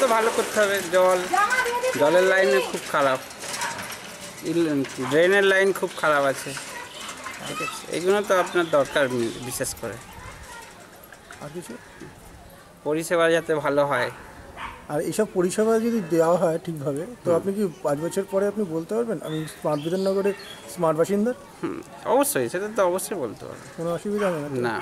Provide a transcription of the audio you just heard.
তো ভালো করতে হবে জল। জলের লাইনে খুব খারাপ। ড্রেনের লাইন খুব খারাপ আছে। ঠিক আছে? এগুলো তো আপনার দরকার বিশেষ করে। আর কিছু? পরিষেবা যাতে ভালো হয়। আর এইসব পরিষেবা যদি দেওয়া হয় ঠিকভাবে তো আপনি কি পাঁচ বছর পরে আপনি বলতে পারবেন? আমি স্মার্ট বিধাননগরে স্মার্ট বাসিন্দা? হুম, অবশ্যই সেটা তো অবশ্যই বলতে হবে কোনো অসুবিধা হবে না।